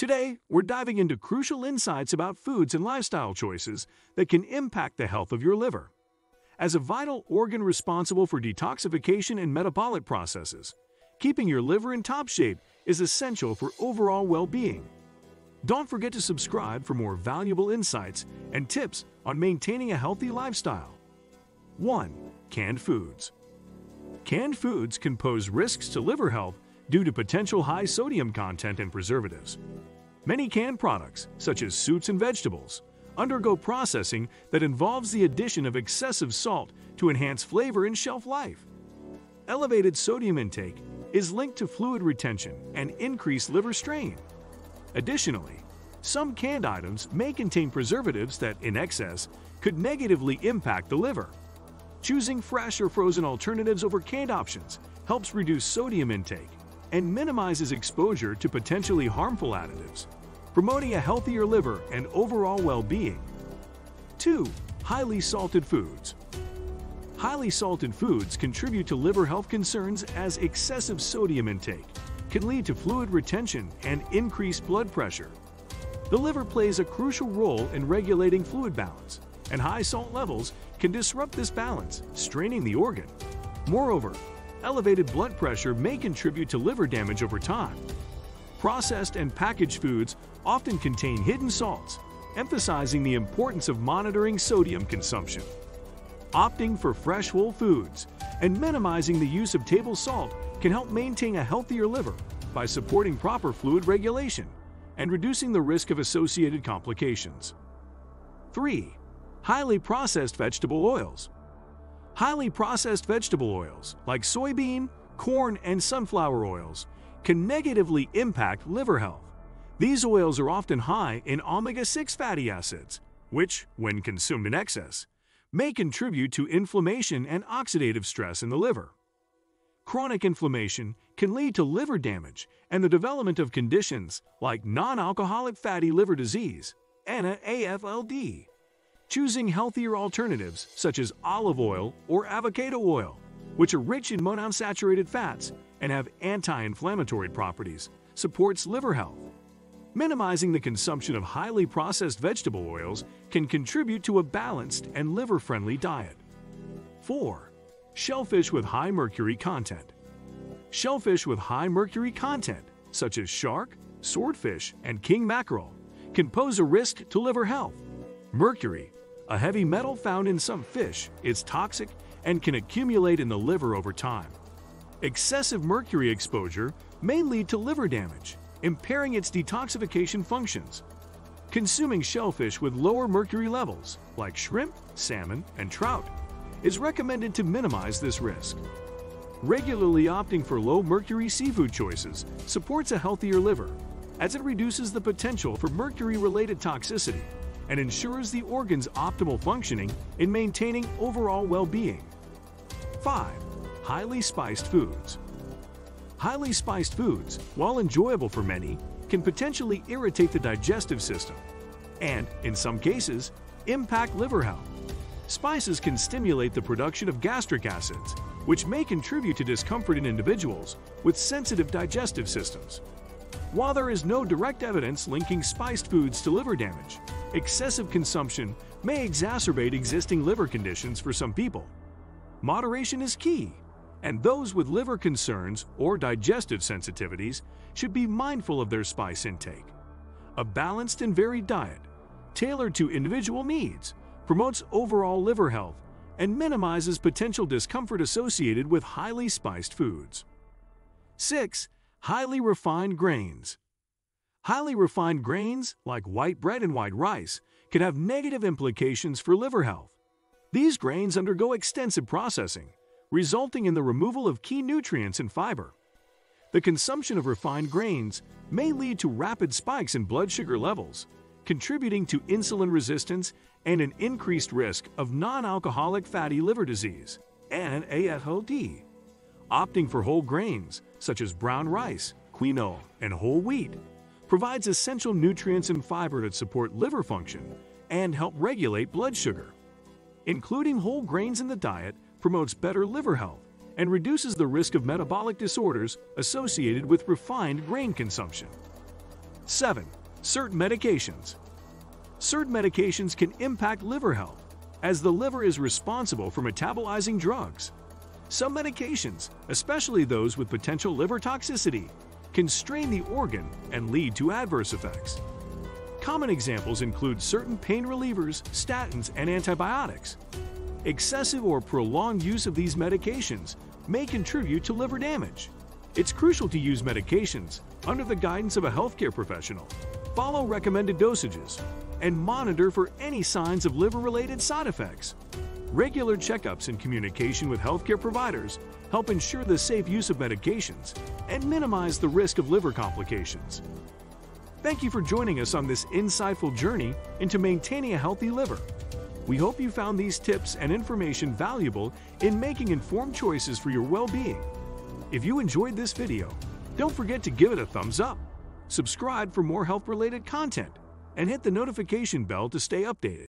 Today, we're diving into crucial insights about foods and lifestyle choices that can impact the health of your liver. As a vital organ responsible for detoxification and metabolic processes, keeping your liver in top shape is essential for overall well being. Don't forget to subscribe for more valuable insights and tips on maintaining a healthy lifestyle. 1. Canned foods. Canned foods can pose risks to liver health due to potential high sodium content and preservatives. Many canned products, such as fruits and vegetables, undergo processing that involves the addition of excessive salt to enhance flavor and shelf life. Elevated sodium intake is linked to fluid retention and increased liver strain. Additionally, some canned items may contain preservatives that, in excess, could negatively impact the liver. Choosing fresh or frozen alternatives over canned options helps reduce sodium intake and minimizes exposure to potentially harmful additives, promoting a healthier liver and overall well being. 2. Highly salted foods. Highly salted foods contribute to liver health concerns as excessive sodium intake can lead to fluid retention and increased blood pressure. The liver plays a crucial role in regulating fluid balance, and high salt levels can disrupt this balance, straining the organ. Moreover, elevated blood pressure may contribute to liver damage over time. Processed and packaged foods often contain hidden salts, emphasizing the importance of monitoring sodium consumption. Opting for fresh whole foods and minimizing the use of table salt can help maintain a healthier liver by supporting proper fluid regulation and reducing the risk of associated complications. 3. Highly processed vegetable oils. Highly processed vegetable oils, like soybean, corn, and sunflower oils, can negatively impact liver health. These oils are often high in omega 6 fatty acids, which, when consumed in excess, may contribute to inflammation and oxidative stress in the liver. Chronic inflammation can lead to liver damage and the development of conditions like non alcoholic fatty liver disease, NAFLD. Choosing healthier alternatives such as olive oil or avocado oil, which are rich in monounsaturated fats and have anti inflammatory properties, supports liver health. Minimizing the consumption of highly processed vegetable oils can contribute to a balanced and liver friendly diet. 4. Shellfish with high mercury content. Shellfish with high mercury content, such as shark, swordfish, and king mackerel, can pose a risk to liver health. Mercury, a heavy metal found in some fish, is toxic and can accumulate in the liver over time. Excessive mercury exposure may lead to liver damage, impairing its detoxification functions. Consuming shellfish with lower mercury levels, like shrimp, salmon, and trout, is recommended to minimize this risk. Regularly opting for low mercury seafood choices supports a healthier liver, as it reduces the potential for mercury related toxicity and ensures the organ's optimal functioning in maintaining overall well being. 5. Highly spiced foods. Highly spiced foods, while enjoyable for many, can potentially irritate the digestive system and, in some cases, impact liver health. Spices can stimulate the production of gastric acids, which may contribute to discomfort in individuals with sensitive digestive systems. While there is no direct evidence linking spiced foods to liver damage, excessive consumption may exacerbate existing liver conditions for some people. Moderation is key, and those with liver concerns or digestive sensitivities should be mindful of their spice intake. A balanced and varied diet, tailored to individual needs, promotes overall liver health and minimizes potential discomfort associated with highly spiced foods. 6. Highly refined grains. Highly refined grains, like white bread and white rice, can have negative implications for liver health. These grains undergo extensive processing, resulting in the removal of key nutrients and fiber. The consumption of refined grains may lead to rapid spikes in blood sugar levels, contributing to insulin resistance and an increased risk of non alcoholic fatty liver disease and. Opting for whole grains, such as brown rice, quinoa, and whole wheat, provides essential nutrients and fiber that support liver function and help regulate blood sugar. Including whole grains in the diet promotes better liver health and reduces the risk of metabolic disorders associated with refined grain consumption. 7. Certain medications. Certain medications can impact liver health, as the liver is responsible for metabolizing drugs. Some medications, especially those with potential liver toxicity, can strain the organ and lead to adverse effects. Common examples include certain pain relievers, statins, and antibiotics. Excessive or prolonged use of these medications may contribute to liver damage. It's crucial to use medications under the guidance of a healthcare professional, follow recommended dosages, and monitor for any signs of liver related side effects. Regular checkups and communication with healthcare providers help ensure the safe use of medications and minimize the risk of liver complications. Thank you for joining us on this insightful journey into maintaining a healthy liver. We hope you found these tips and information valuable in making informed choices for your well being. If you enjoyed this video, don't forget to give it a thumbs up, subscribe for more health related content, and hit the notification bell to stay updated.